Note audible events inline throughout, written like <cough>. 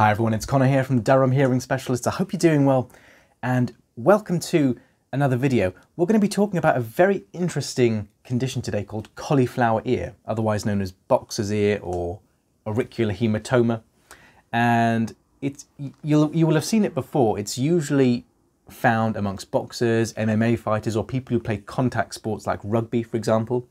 Hi everyone, it's Connor here from Durham Hearing Specialists. I hope you're doing well and welcome to another video. We're going to be talking about a very interesting condition today called cauliflower ear, otherwise known as boxer's ear or auricular hematoma. And it's, you'll, you will have seen it before. It's usually found amongst boxers, MMA fighters, or people who play contact sports like rugby, for example.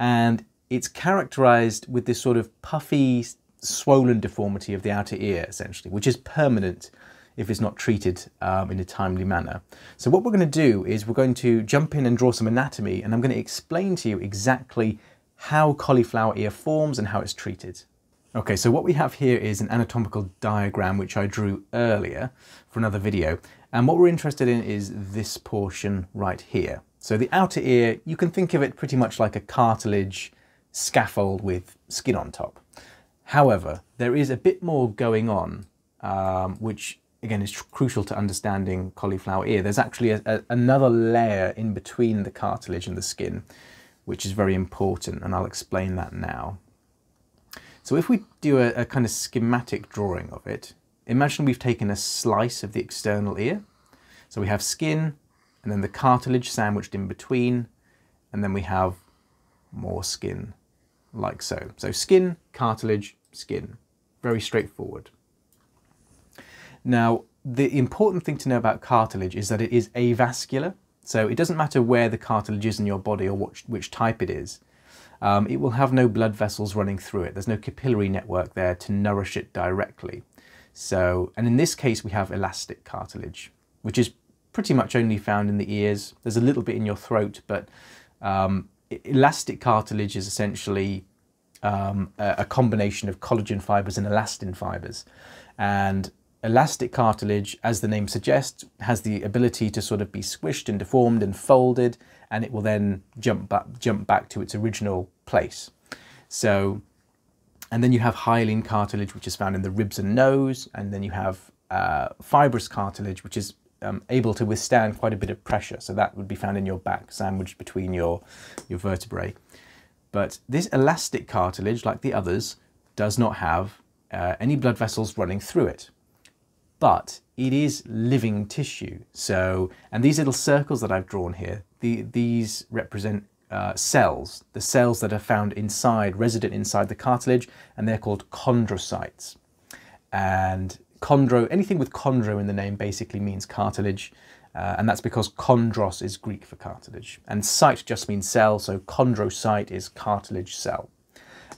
And it's characterized with this sort of puffy, swollen deformity of the outer ear, essentially, which is permanent if it's not treated um, in a timely manner. So what we're going to do is we're going to jump in and draw some anatomy, and I'm going to explain to you exactly how cauliflower ear forms and how it's treated. Okay, so what we have here is an anatomical diagram which I drew earlier for another video. And what we're interested in is this portion right here. So the outer ear, you can think of it pretty much like a cartilage scaffold with skin on top. However, there is a bit more going on, um, which again is crucial to understanding cauliflower ear. There's actually a, a, another layer in between the cartilage and the skin, which is very important, and I'll explain that now. So if we do a, a kind of schematic drawing of it, imagine we've taken a slice of the external ear. So we have skin, and then the cartilage sandwiched in between, and then we have more skin, like so. So skin, cartilage, skin. Very straightforward. Now, the important thing to know about cartilage is that it is avascular. So it doesn't matter where the cartilage is in your body or which, which type it is. Um, it will have no blood vessels running through it. There's no capillary network there to nourish it directly. So, and in this case, we have elastic cartilage, which is pretty much only found in the ears. There's a little bit in your throat, but um, elastic cartilage is essentially um, a, combination of collagen fibers and elastin fibers. And elastic cartilage, as the name suggests, has the ability to sort of be squished and deformed and folded, and it will then jump back, jump back to its original place. So, and then you have hyaline cartilage, which is found in the ribs and nose, and then you have uh, fibrous cartilage, which is um, able to withstand quite a bit of pressure. So that would be found in your back, sandwiched between your, your vertebrae. But this elastic cartilage, like the others, does not have uh, any blood vessels running through it. But it is living tissue. So, and these little circles that I've drawn here, the, these represent uh, cells, the cells that are found inside, resident inside the cartilage, and they're called chondrocytes. And chondro, anything with chondro in the name basically means cartilage. Uh, and that's because chondros is Greek for cartilage. And cyte just means cell, so chondrocyte is cartilage cell.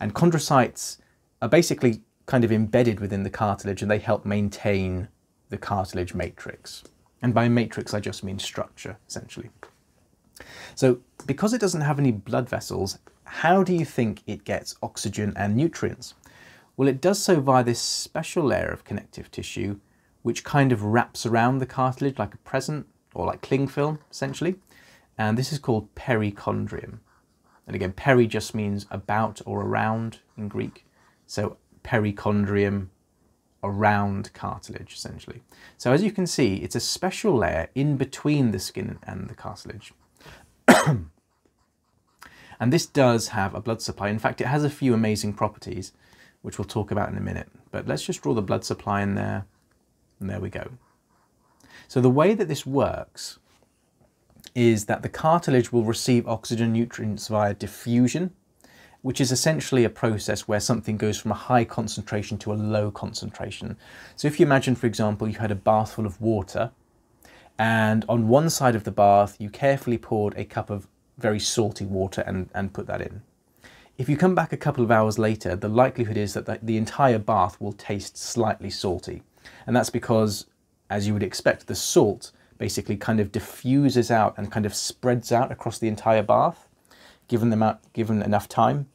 And chondrocytes are basically kind of embedded within the cartilage and they help maintain the cartilage matrix. And by matrix, I just mean structure, essentially. So because it doesn't have any blood vessels, how do you think it gets oxygen and nutrients? Well, it does so via this special layer of connective tissue which kind of wraps around the cartilage like a present or like cling film, essentially. And this is called perichondrium. And again, peri just means about or around in Greek. So perichondrium, around cartilage, essentially. So as you can see, it's a special layer in between the skin and the cartilage. <coughs> and this does have a blood supply. In fact, it has a few amazing properties, which we'll talk about in a minute. But let's just draw the blood supply in there. And there we go. So the way that this works is that the cartilage will receive oxygen nutrients via diffusion, which is essentially a process where something goes from a high concentration to a low concentration. So if you imagine, for example, you had a bath full of water, and on one side of the bath, you carefully poured a cup of very salty water and, and put that in. If you come back a couple of hours later, the likelihood is that the, the entire bath will taste slightly salty. And that's because, as you would expect, the salt basically kind of diffuses out and kind of spreads out across the entire bath, given, them out, given enough time.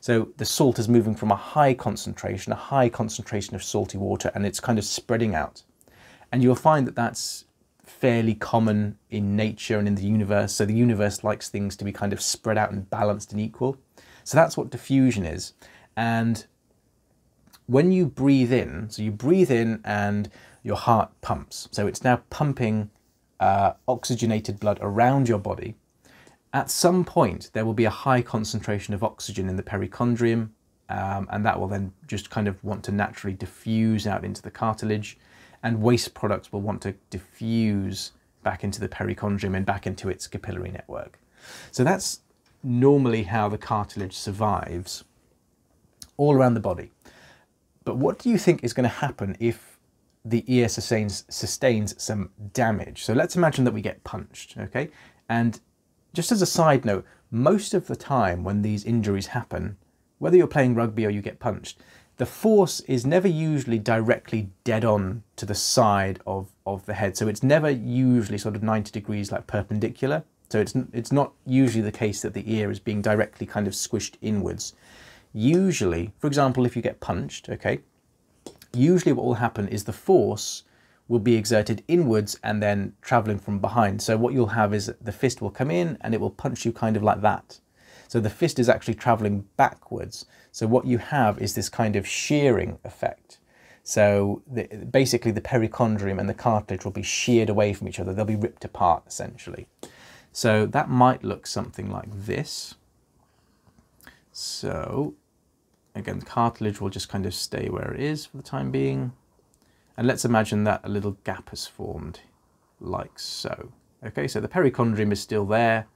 So the salt is moving from a high concentration, a high concentration of salty water, and it's kind of spreading out. And you'll find that that's fairly common in nature and in the universe. So the universe likes things to be kind of spread out and balanced and equal. So that's what diffusion is. And when you breathe in, so you breathe in and your heart pumps. So it's now pumping uh, oxygenated blood around your body. At some point, there will be a high concentration of oxygen in the perichondrium um, and that will then just kind of want to naturally diffuse out into the cartilage, and waste products will want to diffuse back into the perichondrium and back into its capillary network. So that's normally how the cartilage survives all around the body. But what do you think is going to happen if the ear sustains, sustains some damage? So let's imagine that we get punched, okay? And just as a side note, most of the time when these injuries happen, whether you're playing rugby or you get punched, the force is never usually directly dead on to the side of, of the head. So it's never usually sort of 90 degrees like perpendicular. So it's, it's not usually the case that the ear is being directly kind of squished inwards. Usually, for example, if you get punched, okay, usually what will happen is the force will be exerted inwards and then traveling from behind. So what you'll have is the fist will come in and it will punch you kind of like that. So the fist is actually traveling backwards. So what you have is this kind of shearing effect. So the, basically the perichondrium and the cartilage will be sheared away from each other. They'll be ripped apart essentially. So that might look something like this. So again, the cartilage will just kind of stay where it is for the time being. And let's imagine that a little gap has formed like so. Okay, so the perichondrium is still there,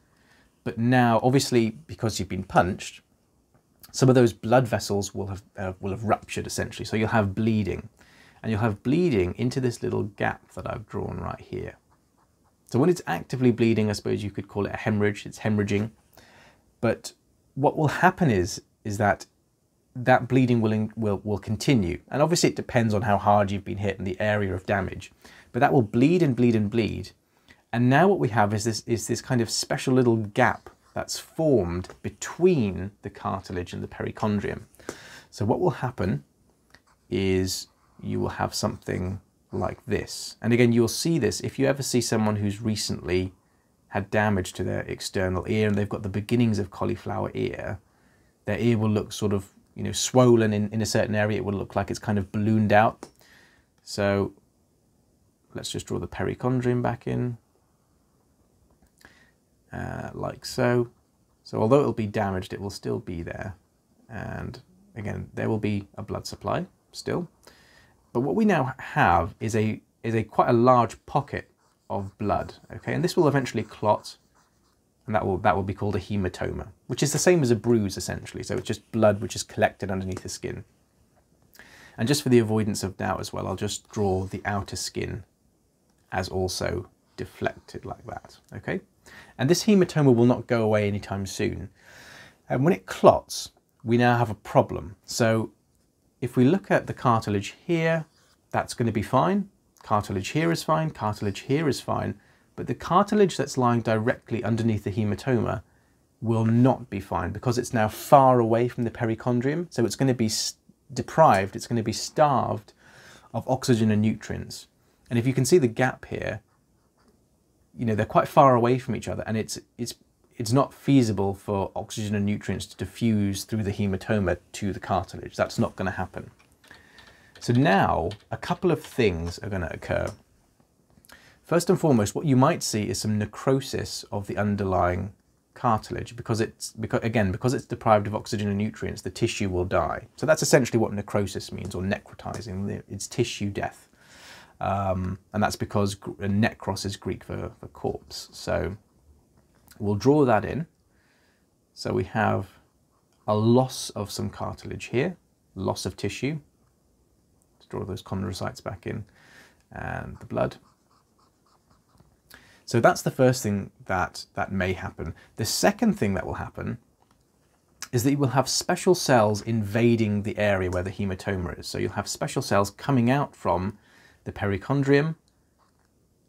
but now obviously because you've been punched, some of those blood vessels will have, uh, will have ruptured essentially. So you'll have bleeding and you'll have bleeding into this little gap that I've drawn right here. So when it's actively bleeding, I suppose you could call it a hemorrhage, it's hemorrhaging. But what will happen is, is that that bleeding will, will, will continue. And obviously it depends on how hard you've been hit and the area of damage, but that will bleed and bleed and bleed. And now what we have is this, is this kind of special little gap that's formed between the cartilage and the perichondrium. So what will happen is you will have something like this. And again, you'll see this if you ever see someone who's recently had damage to their external ear and they've got the beginnings of cauliflower ear, their ear will look sort of, you know, swollen in, in a certain area. It will look like it's kind of ballooned out. So let's just draw the perichondrium back in, uh, like so. So although it'll be damaged, it will still be there. And again, there will be a blood supply still. But what we now have is a is a quite a large pocket of blood, okay? And this will eventually clot and that will, that will be called a hematoma, which is the same as a bruise essentially. So it's just blood which is collected underneath the skin. And just for the avoidance of doubt as well, I'll just draw the outer skin as also deflected like that, okay? And this hematoma will not go away anytime soon. And when it clots, we now have a problem. So if we look at the cartilage here, that's going to be fine. Cartilage here is fine, cartilage here is fine, but the cartilage that's lying directly underneath the hematoma will not be fine because it's now far away from the perichondrium. So it's going to be deprived, it's going to be starved of oxygen and nutrients. And if you can see the gap here, you know, they're quite far away from each other and it's, it's, it's not feasible for oxygen and nutrients to diffuse through the hematoma to the cartilage. That's not going to happen. So now a couple of things are going to occur. First and foremost, what you might see is some necrosis of the underlying cartilage because it's because again because it's deprived of oxygen and nutrients the tissue will die. So that's essentially what necrosis means or necrotizing it's tissue death. Um, and that's because necros is greek for, for corpse. So we'll draw that in. So we have a loss of some cartilage here loss of tissue. Let's draw those chondrocytes back in and the blood so that's the first thing that, that may happen. The second thing that will happen is that you will have special cells invading the area where the hematoma is. So you'll have special cells coming out from the perichondrium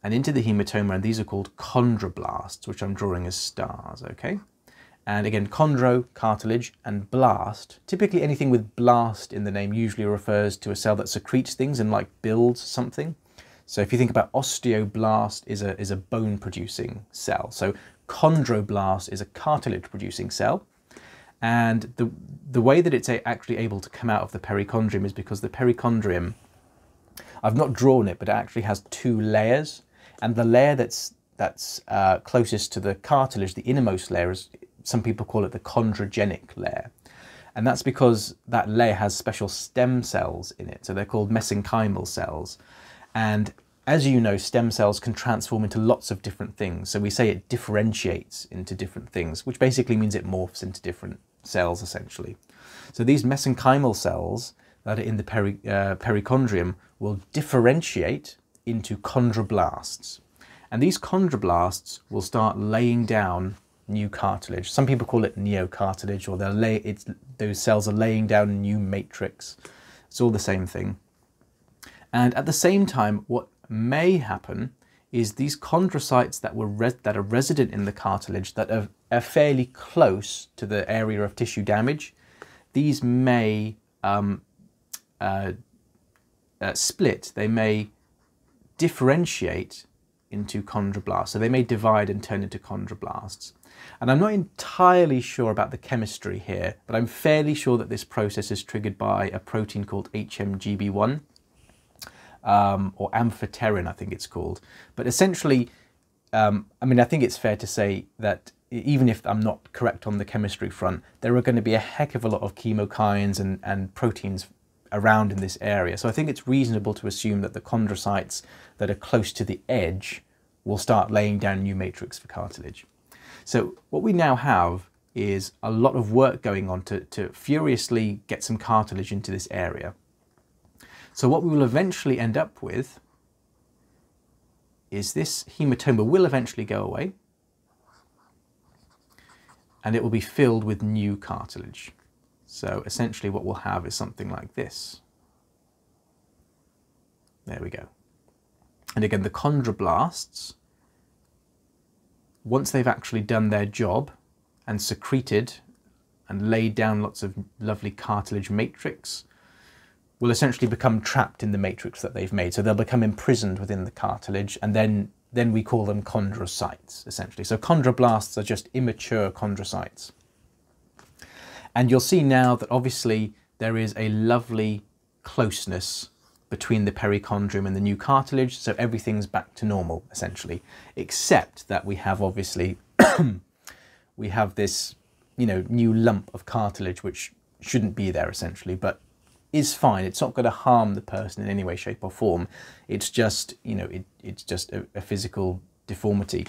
and into the hematoma, and these are called chondroblasts, which I'm drawing as stars, okay? And again, chondro, cartilage, and blast. Typically anything with blast in the name usually refers to a cell that secretes things and like builds something. So if you think about osteoblast is a, is a bone producing cell. So chondroblast is a cartilage producing cell. And the, the way that it's actually able to come out of the perichondrium is because the perichondrium, I've not drawn it, but it actually has two layers. And the layer that's, that's uh, closest to the cartilage, the innermost layer, is, some people call it the chondrogenic layer. And that's because that layer has special stem cells in it. So they're called mesenchymal cells. And as you know, stem cells can transform into lots of different things. So we say it differentiates into different things, which basically means it morphs into different cells essentially. So these mesenchymal cells that are in the peri uh, perichondrium will differentiate into chondroblasts. And these chondroblasts will start laying down new cartilage. Some people call it neocartilage, or they're lay, those cells are laying down new matrix. It's all the same thing. And at the same time, what may happen is these chondrocytes that were that are resident in the cartilage that are, are, fairly close to the area of tissue damage, these may um, uh, uh, split. They may differentiate into chondroblasts. So they may divide and turn into chondroblasts. And I'm not entirely sure about the chemistry here, but I'm fairly sure that this process is triggered by a protein called HMGB1, um, or amphoterin, I think it's called. But essentially, um, I mean, I think it's fair to say that even if I'm not correct on the chemistry front, there are going to be a heck of a lot of chemokines and, and proteins around in this area. So I think it's reasonable to assume that the chondrocytes that are close to the edge will start laying down new matrix for cartilage. So what we now have is a lot of work going on to, to furiously get some cartilage into this area. So what we will eventually end up with is this hematoma will eventually go away and it will be filled with new cartilage. So essentially what we'll have is something like this. There we go. And again, the chondroblasts once they've actually done their job and secreted and laid down lots of lovely cartilage matrix, will essentially become trapped in the matrix that they've made. So they'll become imprisoned within the cartilage and then, then we call them chondrocytes, essentially. So chondroblasts are just immature chondrocytes. And you'll see now that obviously there is a lovely closeness between the perichondrium and the new cartilage, so everything's back to normal essentially, except that we have obviously <coughs> we have this you know new lump of cartilage which shouldn't be there essentially, but is fine. It's not going to harm the person in any way, shape, or form. It's just you know it, it's just a, a physical deformity,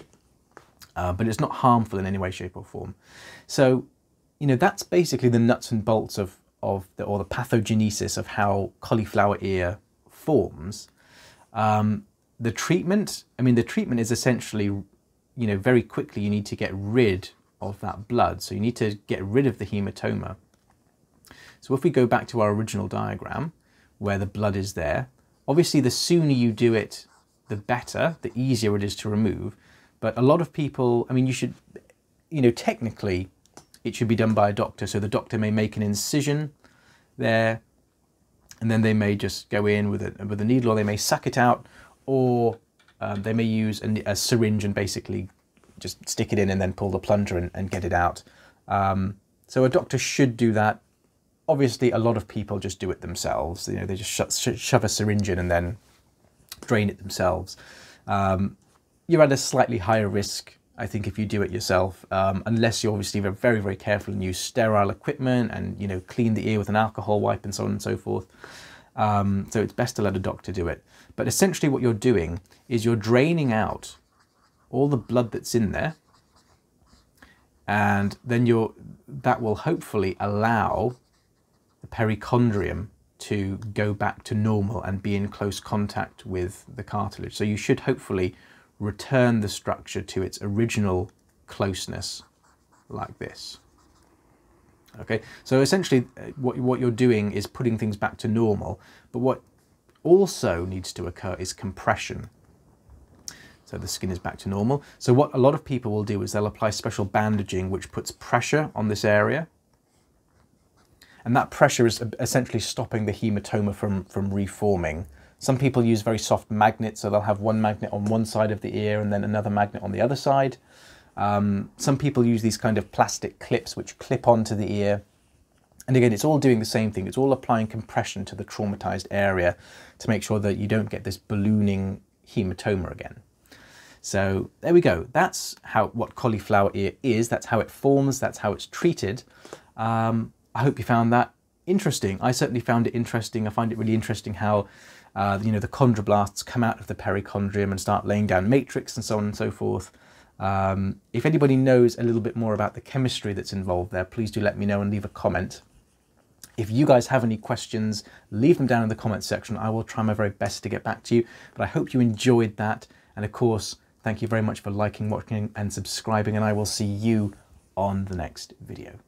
uh, but it's not harmful in any way, shape, or form. So you know that's basically the nuts and bolts of of the, or the pathogenesis of how cauliflower ear forms. Um, the treatment, I mean, the treatment is essentially, you know, very quickly you need to get rid of that blood. So you need to get rid of the hematoma. So if we go back to our original diagram where the blood is there, obviously the sooner you do it, the better, the easier it is to remove. But a lot of people, I mean, you should, you know, technically it should be done by a doctor. So the doctor may make an incision there and then they may just go in with a, with a needle or they may suck it out or um, they may use a, a, syringe and basically just stick it in and then pull the plunger and, and get it out. Um, so a doctor should do that. Obviously, a lot of people just do it themselves. You know, they just sho shove a syringe in and then drain it themselves. Um, you're at a slightly higher risk I think if you do it yourself, um, unless you obviously are very, very careful and use sterile equipment and, you know, clean the ear with an alcohol wipe and so on and so forth. Um, so it's best to let a doctor do it. But essentially what you're doing is you're draining out all the blood that's in there and then you're, that will hopefully allow the perichondrium to go back to normal and be in close contact with the cartilage. So you should hopefully return the structure to its original closeness like this. Okay, so essentially uh, what, what you're doing is putting things back to normal, but what also needs to occur is compression. So the skin is back to normal. So what a lot of people will do is they'll apply special bandaging which puts pressure on this area. And that pressure is essentially stopping the hematoma from, from reforming some people use very soft magnets, so they'll have one magnet on one side of the ear and then another magnet on the other side. Um, some people use these kind of plastic clips which clip onto the ear. And again, it's all doing the same thing. It's all applying compression to the traumatized area to make sure that you don't get this ballooning hematoma again. So there we go. That's how what cauliflower ear is. That's how it forms. That's how it's treated. Um, I hope you found that interesting. I certainly found it interesting. I find it really interesting how uh, you know the chondroblasts come out of the perichondrium and start laying down matrix and so on and so forth. Um, if anybody knows a little bit more about the chemistry that's involved there, please do let me know and leave a comment. If you guys have any questions, leave them down in the comments section. I will try my very best to get back to you. But I hope you enjoyed that. And of course, thank you very much for liking, watching and subscribing. And I will see you on the next video.